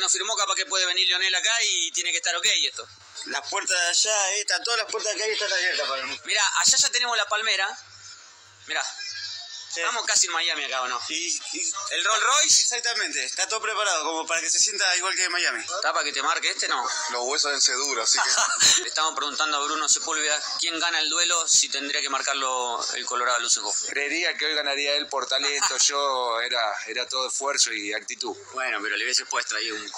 no firmó, capaz que puede venir Lionel acá y tiene que estar ok esto. Las puertas de allá, eh, están todas las puertas que hay están abiertas para mí. Mira, allá ya tenemos la palmera. Mira, estamos casi en Miami acá, ¿o no? Y, y- El Rolls Royce. exactamente, está todo preparado como para que se sienta igual que en Miami. ¿Está para que te marque este? No. Los huesos deben ser duros, así que. Le estamos preguntando a Bruno Sepúlveda quién gana el duelo si tendría que marcarlo el Colorado Lucejo. Creería que hoy ganaría él por talento, yo era, era todo esfuerzo y actitud. Bueno, pero le hubiese puesto ahí un...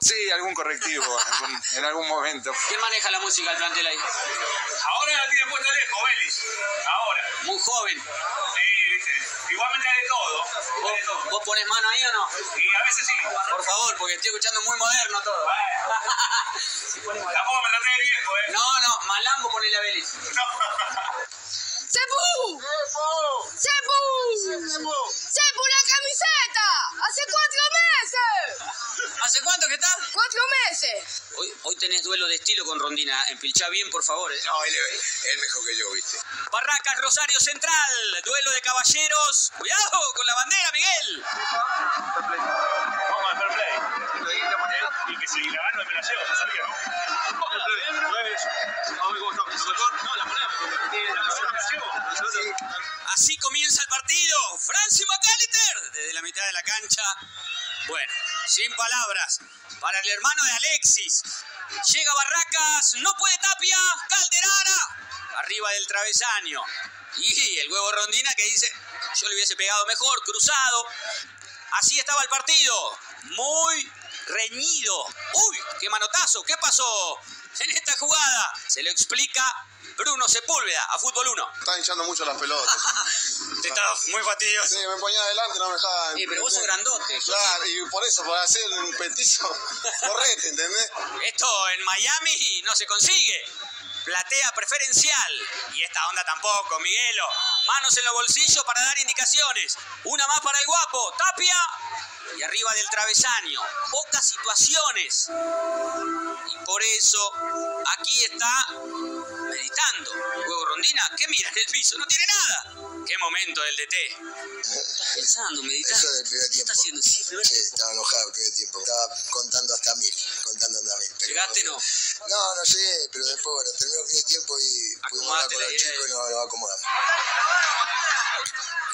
Sí, algún correctivo algún- en algún momento. ¿Quién maneja la música del plantel ahí? Ahora la tiene puesta lejos, Vélez. Ahora. Muy joven. Sí, viste. Igualmente hay de todo. ¿Vos, de todo. vos pones mano ahí o no? Y a veces sí. Por favor, porque estoy escuchando muy moderno todo. Tampoco me traté de viejo, ¿eh? No, no, Malambo ponele a Vélez. ¡Cepu! ¡Cepu! ¡Cepu, la camiseta! ¡Hace cuatro meses! ¿Hace cuánto que estás? ¡Cuatro meses! Hoy, hoy tenés duelo de estilo con Rondina. Empilchá bien, por favor. eh. No, él, él mejor que yo, ¿viste? Barracas Rosario Central. Duelo de caballeros. Cuidado con la bandera, Miguel. Vamos al fair play. Y que si la gano me la llevo, ¿no sabía, no? No, la ponemos. Así comienza el partido. Francis McAllister desde la mitad de la cancha. Bueno, sin palabras. Para el hermano de Alexis. Llega Barracas, no puede Tapia. Calderara. Arriba del travesaño. Y el huevo Rondina que dice, yo le hubiese pegado mejor, cruzado. Así estaba el partido. Muy reñido. Uy, qué manotazo. ¿Qué pasó en esta jugada? Se lo explica Bruno Sepúlveda a Fútbol 1. Están hinchando mucho las pelotas. Muy fastidioso. Sí, me ponía adelante, no me dejaban. Sí, pero vos sos grandote. Claro, y por eso, por hacer un petizo, correte, ¿entendés? Esto en Miami no se consigue. Platea preferencial. Y esta onda tampoco, Miguelo. Manos en los bolsillos para dar indicaciones. Una más para el guapo. Tapia. Y arriba del travesaño. Pocas situaciones. Y por eso aquí está meditando. Huevo Rondina, ¿qué mira en el piso? No tiene nada. Qué momento del DT. Estás pensando, meditando. Eso del primer ¿Qué tiempo. está haciendo? Sí, primer Sí, tiempo. estaba enojado el primer tiempo. Estaba contando hasta mil, contando hasta mil. pero- ¿Llegaste no? No, no llegué, pero después, bueno, terminó el primer tiempo y pudimos hablar con los chicos y nos, nos acomodamos.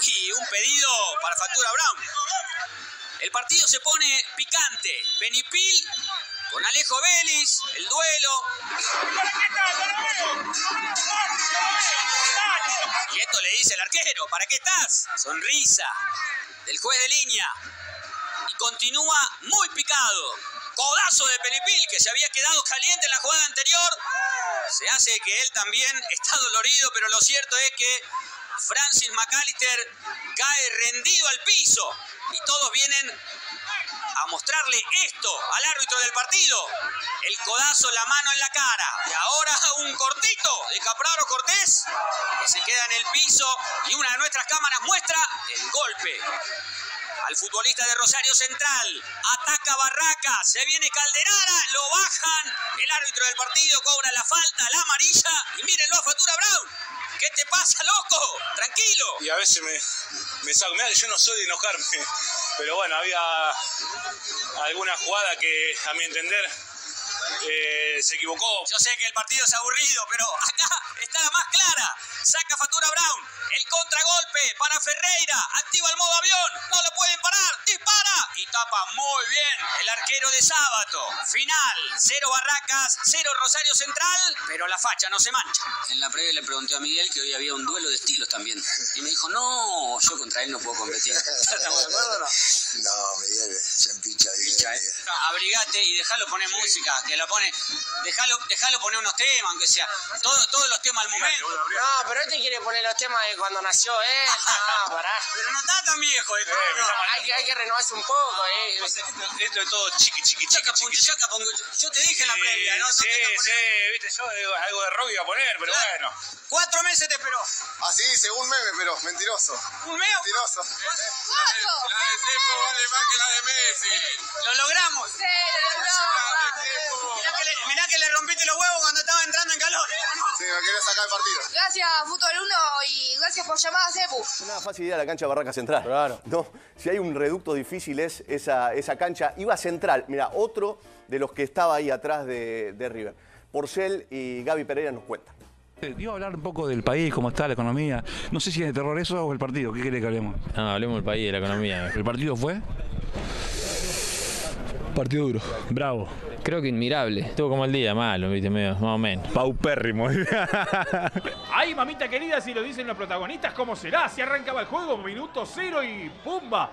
Y un pedido para Factura Brown. El partido se pone picante. Penipil con Alejo Vélez, el duelo. Y esto le dice el arquero, ¿para qué estás? Sonrisa del juez de línea. Y continúa muy picado. Codazo de Penipil, que se había quedado caliente en la jugada anterior. Se hace que él también está dolorido, pero lo cierto es que Francis McAllister cae rendido al piso. Mostrarle esto al árbitro del partido. El codazo, la mano en la cara. Y ahora un cortito de Capraro Cortés que se queda en el piso y una de nuestras cámaras muestra el golpe. Al futbolista de Rosario Central. Ataca Barraca. Se viene Calderara. Lo bajan. El árbitro del partido cobra la falta, la amarilla. Y mírenlo a Fatura Brown. ¿Qué te pasa, loco? Tranquilo. Y a veces me, me saco. Yo no soy de enojarme. Pero bueno, había alguna jugada que, a mi entender, eh, se equivocó. Yo sé que el partido es aburrido, pero acá está la más clara. Saca Fatura Brown. El contragolpe para Ferreira. Activa el modo avión. No lo pueden parar. Dispara. Y tapa muy bien el arquero de Sábato. Final. Cero Barracas, cero Rosario Central. Pero la facha no se mancha. En la previa le pregunté a Miguel que hoy había un duelo de estilos también. Y me dijo, no, yo contra él no puedo competir. ¿Estamos de acuerdo o no? No, Miguel se empicha, Miguel. ¿eh? Miguel. Abrigate y dejalo poner música, que lo pone, dejalo, dejalo poner unos temas, aunque sea, todo- todos los temas al momento. No, pero este quiere poner los temas de cuando nació él. No, pará. Pero no está tan viejo, eh. no. Hay, que- hay que renovarse un poco, eh. Esto es todo chiqui, chiqui, chiqui, Yo te dije en la previa, ¿no? Sí, sí, viste, yo digo, algo de rock iba a poner, pero Claro. bueno. Cuatro meses te esperó. Así dice un meme, pero mentiroso. Un mes. Mentiroso. ¡Cuatro! La de Tepo vale más que la de Messi. Lo logramos. Sí, le- mirá mirá que le rompiste los huevos cuando estaba entrando sacar el partido. Gracias, Fútbol 1, y gracias por llamar a Cepu. Una facilidad la cancha de Barraca Central. Claro. No, si hay un reducto difícil es esa, esa cancha. Iba Central, mira, otro de los que estaba ahí atrás de, de River. Porcel y Gaby Pereira nos cuentan. Eh, Iba a hablar un poco del país, cómo está la economía. No sé si es de terror eso o el partido. ¿Qué quiere que hablemos? No, hablemos del país, de la economía. ¿El partido fue? Partido duro. Bravo. Creo que inmirable. Estuvo como el día, malo, viste, medio, más o menos. Paupérrimo. Ay, mamita querida, si lo dicen los protagonistas, ¿cómo será? Si arrancaba el juego, minuto cero y ¡pumba!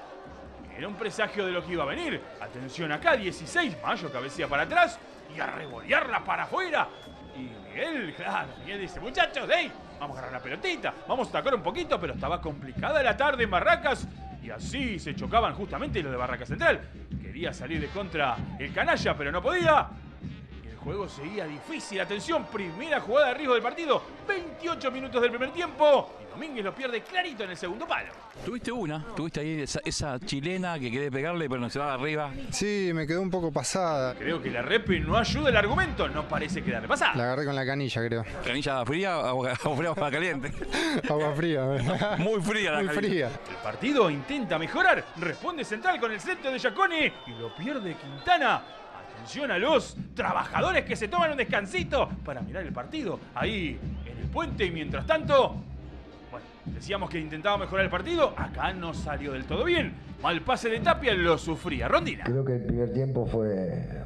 Era un presagio de lo que iba a venir. Atención acá, 16, Mayo cabecea para atrás y a revolearla para afuera. Y Miguel, claro, Miguel dice, muchachos, hey, vamos a agarrar la pelotita, vamos a atacar un poquito, pero estaba complicada la tarde en Barracas. Y así se chocaban justamente los de Barracas Central. Salir de contra el canalla, pero no podía. Juego seguía difícil. Atención, primera jugada de riesgo del partido. 28 minutos del primer tiempo. Y Domínguez lo pierde clarito en el segundo palo. Tuviste una, tuviste ahí esa, esa chilena que quería pegarle, pero no se va arriba. Sí, me quedó un poco pasada. Creo que la repe no ayuda el argumento. No parece quedarle pasada. La agarré con la canilla, creo. Canilla fría, agua, agua fría, agua caliente. Agua fría. Muy fría la Muy fría. El partido intenta mejorar. Responde Central con el centro de Giacone y lo pierde Quintana. Atención a los trabajadores que se toman un descansito para mirar el partido. Ahí en el puente y mientras tanto... Bueno, decíamos que intentaba mejorar el partido. Acá no salió del todo bien. Mal pase de Tapia lo sufría. Rondina. Creo que el primer tiempo fue,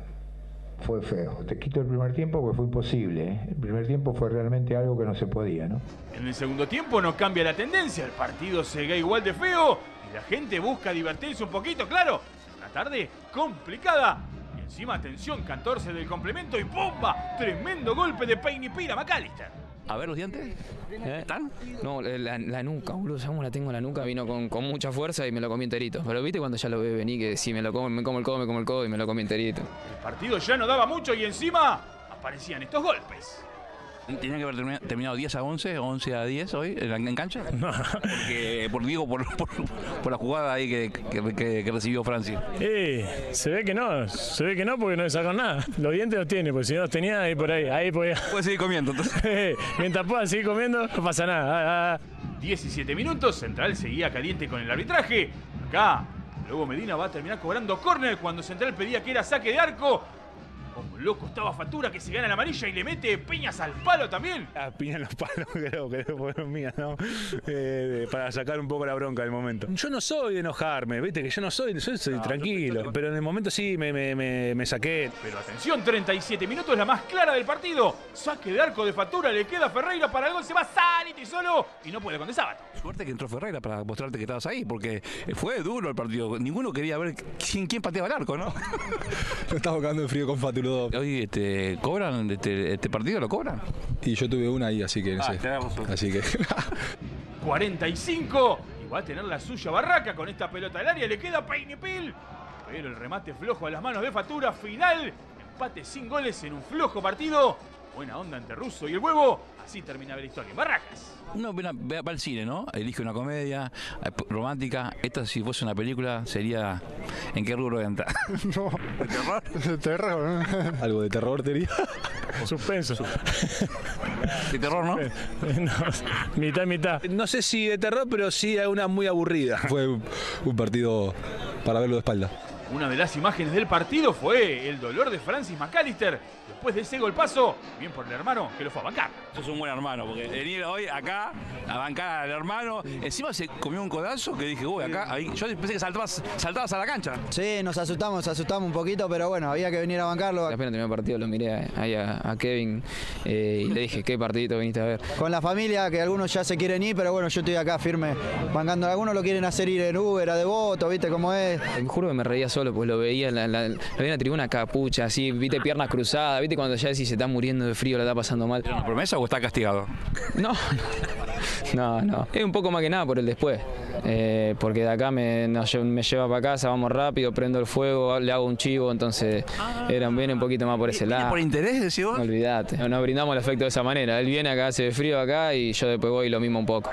fue feo. Te quito el primer tiempo porque fue imposible. ¿eh? El primer tiempo fue realmente algo que no se podía, ¿no? En el segundo tiempo no cambia la tendencia. El partido sigue igual de feo y la gente busca divertirse un poquito, claro. Una tarde complicada. Encima, atención, 14 del complemento y ¡bomba! Tremendo golpe de Payne y Pira McAllister. A ver los dientes. ¿Están? No, la, la nuca, boludo. ¿Sabes cómo la tengo la nuca? Vino con, con mucha fuerza y me lo comí enterito. Pero viste cuando ya lo ve venir que si me lo como, me como el codo, me como el codo y me lo comí enterito. El partido ya no daba mucho y encima aparecían estos golpes. ¿Tenía que haber termina- terminado 10 a 11, 11 a 10 hoy en, la- en cancha? No. Porque, por, digo, por, por, por la jugada ahí que, que- que- que recibió Francia. Eh, se ve que no, se ve que no porque no le sacaron nada. Los dientes los tiene, porque si no los tenía ahí por ahí, ahí podía. Puede seguir comiendo entonces. Mientras pueda seguir comiendo, no pasa nada. Ah, ah. 17 minutos, Central seguía caliente con el arbitraje. Acá, luego Medina va a terminar cobrando córner cuando Central pedía que era saque de arco. Loco estaba Factura que se gana la amarilla y le mete peñas al palo también. Ah, piña en los palos, creo que fueron mías, ¿no? Eh, para sacar un poco la bronca del momento. Yo no soy de enojarme, viste, que yo no soy, soy tranquilo. Pero en el momento sí me, me, me, me saqué. Pero atención, 37 minutos, la más clara del partido. Saque de arco de Factura, le queda a Ferreira para el gol, se va Sanity solo y no puede con De Sábato. Suerte que entró Ferreira para mostrarte que estabas ahí, porque fue duro el partido. Ninguno quería ver quién, quién pateaba el arco, ¿no? No estaba cagando de frío con Hoy este, cobran este, este partido, ¿lo cobran? Y yo tuve una ahí, así que no Ah, sé. Así que. 45 y va a tener la suya Barraca con esta pelota al área, le queda Peinipil. Pero el remate flojo a las manos de Factura, final, empate sin goles en un flojo partido. Buena onda entre Russo y el huevo, así terminaba la historia Barracas. Uno va al cine, ¿no? Elige una comedia eh, romántica. Esta, si fuese una película, sería. ¿En qué rubro entra? No. ¿Terror? Terror, ¿no? Algo de terror, te diría. Suspenso. De terror, ¿no? no, mitad, mitad. No sé si de terror, pero sí una muy aburrida. Fue un partido para verlo de espalda. Una de las imágenes del partido fue el dolor de Francis McAllister después de ese golpazo, bien por el hermano que lo fue a bancar. Sos un buen hermano, porque venir hoy acá a bancar al hermano. Encima se comió un codazo que dije, uy, acá. Ahí, yo pensé que saltabas, saltabas a la cancha. Sí, nos asustamos, nos asustamos un poquito, pero bueno, había que venir a bancarlo. Apenas terminó el partido lo miré ahí a, a Kevin eh, y le dije, ¿qué partidito viniste a ver? Con la familia, que algunos ya se quieren ir, pero bueno, yo estoy acá firme bancando. Algunos lo quieren hacer ir en Uber, a Devoto, ¿viste cómo es? Te juro que me reía solo, pues lo veía, en la, la- lo veía en la tribuna capucha, así, viste, piernas cruzadas, viste, cuando ya decís se está muriendo de frío, la está pasando mal. ¿Era una promesa o está castigado? No, no, no. Es un poco más que nada por el después. Eh, porque de acá me, nos me lleva para casa, vamos rápido, prendo el fuego, le hago un chivo, entonces era, viene un poquito más por ese lado. ¿Por interés, decís vos? No olvidate. No, no brindamos el efecto de esa manera. Él viene acá, hace frío acá y yo después voy lo mismo un poco.